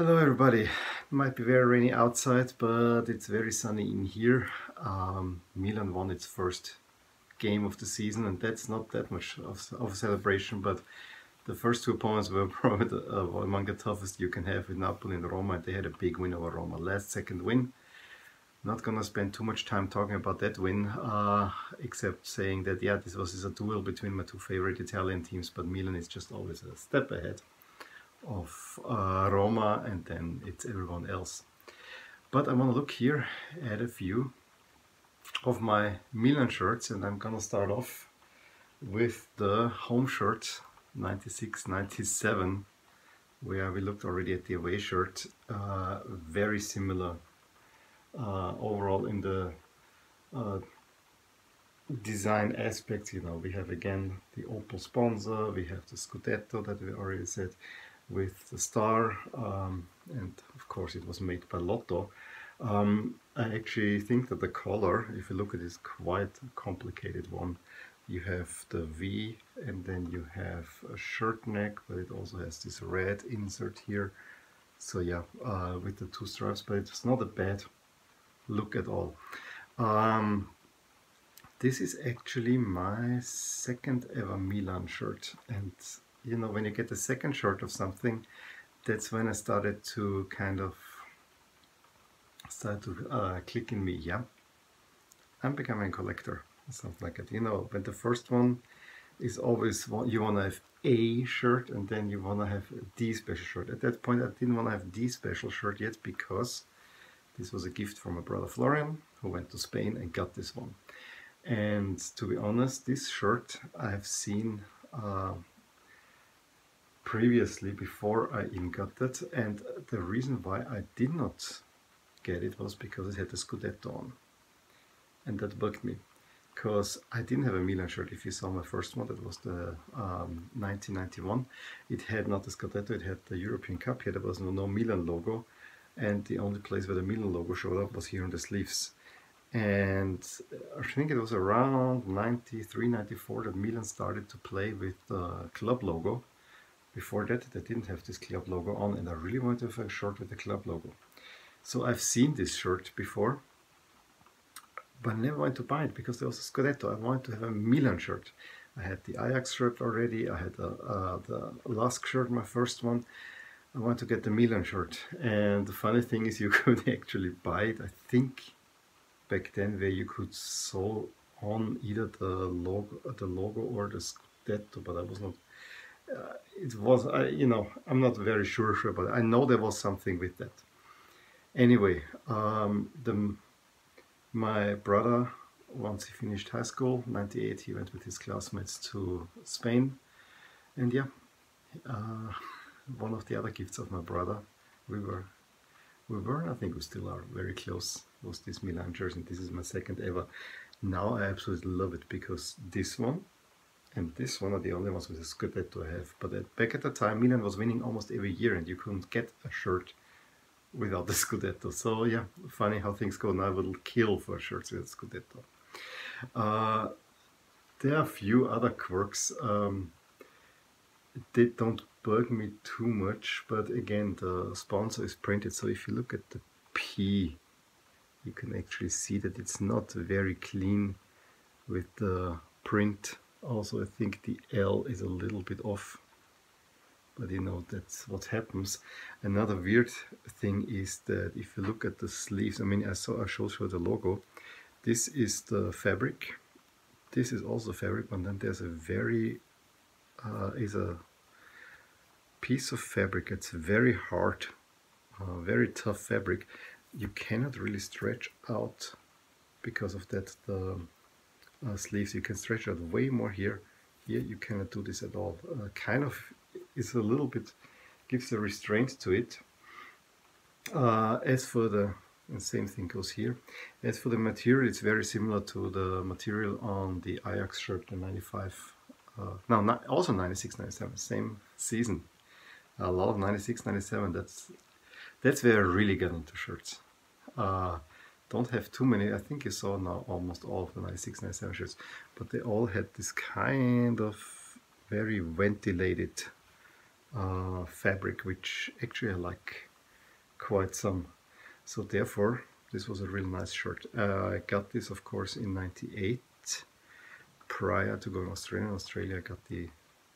Hello everybody. It might be very rainy outside, but it's very sunny in here. Um, Milan won its first game of the season, and that's not that much of, of a celebration, but the first two opponents were probably the, uh, among the toughest you can have with Napoli and Roma, and they had a big win over Roma. Last second win. Not gonna spend too much time talking about that win, uh, except saying that yeah, this was a duel between my two favorite Italian teams, but Milan is just always a step ahead of uh, Roma and then it's everyone else. But I want to look here at a few of my Milan shirts and I'm gonna start off with the home shirt 96-97 where we looked already at the away shirt uh, very similar uh, overall in the uh, design aspects you know we have again the Opel sponsor we have the Scudetto that we already said with the star um, and of course it was made by Lotto. Um, I actually think that the color, if you look at it, is quite a complicated one, you have the V and then you have a shirt neck but it also has this red insert here. So yeah, uh, with the two stripes, but it's not a bad look at all. Um, this is actually my second ever Milan shirt and you know, when you get the second short of something, that's when I started to kind of start to uh, click in me, yeah, I'm becoming a collector, something like that. You know, but the first one is always, you want to have a shirt and then you want to have the special shirt. At that point, I didn't want to have the special shirt yet because this was a gift from my brother Florian, who went to Spain and got this one. And to be honest, this shirt I have seen uh, previously before I even got that and the reason why I did not get it was because it had the Scudetto on. And that bugged me because I didn't have a Milan shirt. If you saw my first one that was the um, 1991 it had not the Scudetto it had the European Cup here there was no, no Milan logo. And the only place where the Milan logo showed up was here on the sleeves. And I think it was around 93 94 that Milan started to play with the club logo before that, they didn't have this club logo on and I really wanted to have a shirt with the club logo. So I've seen this shirt before, but I never wanted to buy it because there was a Scudetto. I wanted to have a Milan shirt. I had the Ajax shirt already, I had a, uh, the Lask shirt, my first one. I wanted to get the Milan shirt. And the funny thing is you could actually buy it, I think, back then where you could sew on either the logo, the logo or the Scudetto, but I was not uh, it was, you know, I'm not very sure, sure, but I know there was something with that. Anyway, um, the, my brother, once he finished high school, 98, he went with his classmates to Spain. And yeah, uh, one of the other gifts of my brother, we were, we were, I think we still are very close, was this Milan jersey. This is my second ever. Now I absolutely love it because this one and this one are the only ones with a Scudetto I have. But at, back at the time, Milan was winning almost every year and you couldn't get a shirt without the Scudetto. So yeah, funny how things go now. I will kill for shirts with Scudetto. Uh, there are a few other quirks. Um, they don't bug me too much, but again, the sponsor is printed. So if you look at the P, you can actually see that it's not very clean with the print also I think the L is a little bit off but you know that's what happens. Another weird thing is that if you look at the sleeves I mean I saw I showed you the logo. This is the fabric. This is also fabric and then there's a very uh, is a piece of fabric. It's very hard uh, very tough fabric. You cannot really stretch out because of that the uh, sleeves. You can stretch out way more here. Here you cannot do this at all. Uh, kind of is a little bit, gives a restraint to it. Uh, as for the, same thing goes here. As for the material, it's very similar to the material on the Ajax shirt, the 95, uh, no, not, also 96, 97, same season. A lot of 96, 97, that's, that's where I really got into shirts. Uh, don't have too many. I think you saw now almost all of the 96, 97 shirts, but they all had this kind of very ventilated uh, fabric, which actually I like. quite some. So therefore, this was a real nice shirt. Uh, I got this, of course, in 98. Prior to going to Australia, in Australia I got the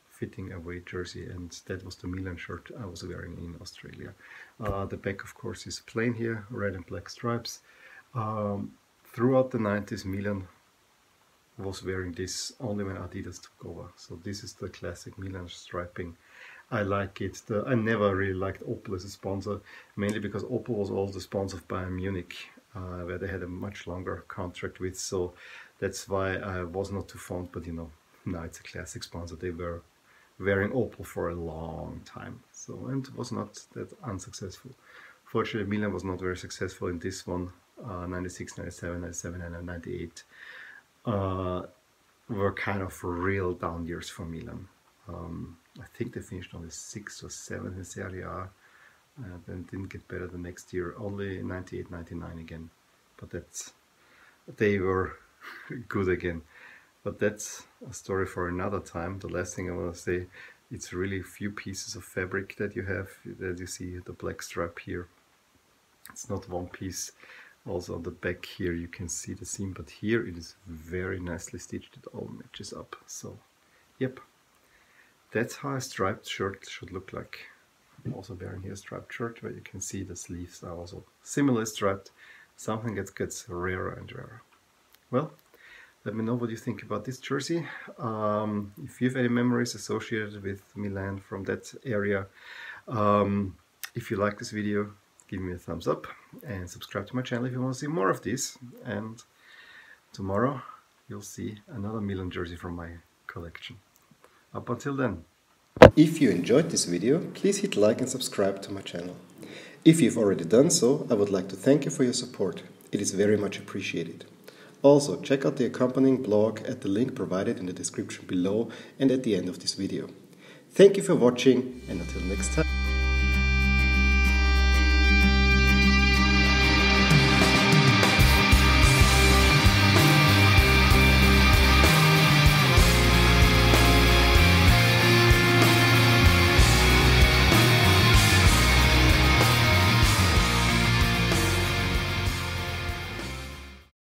fitting away jersey and that was the Milan shirt I was wearing in Australia. Uh, the back, of course, is plain here, red and black stripes. Um, throughout the 90s, Milan was wearing this only when Adidas took over. So this is the classic Milan striping. I like it. The, I never really liked Opel as a sponsor, mainly because Opel was also the sponsored by Munich, uh, where they had a much longer contract with. So that's why I was not too fond. But you know, now it's a classic sponsor. They were wearing Opel for a long time. So and was not that unsuccessful. Fortunately, Milan was not very successful in this one. Uh, 96, 97, 97, and 98 uh, were kind of real down years for Milan. Um, I think they finished on the sixth or seventh in Serie A, and then didn't get better the next year. Only 98, 99 again, but that's they were good again. But that's a story for another time. The last thing I want to say, it's really few pieces of fabric that you have. That you see the black strap here. It's not one piece also on the back here you can see the seam, but here it is very nicely stitched, it all matches up. So, yep, that's how a striped shirt should look like. I'm also wearing here a striped shirt where you can see the sleeves are also similarly striped. Something that gets rarer and rarer. Well, let me know what you think about this jersey. Um, if you have any memories associated with Milan from that area. Um, if you like this video, give me a thumbs up and subscribe to my channel if you want to see more of this. And tomorrow you'll see another Milan jersey from my collection. Up until then. If you enjoyed this video, please hit like and subscribe to my channel. If you've already done so, I would like to thank you for your support. It is very much appreciated. Also, check out the accompanying blog at the link provided in the description below and at the end of this video. Thank you for watching and until next time.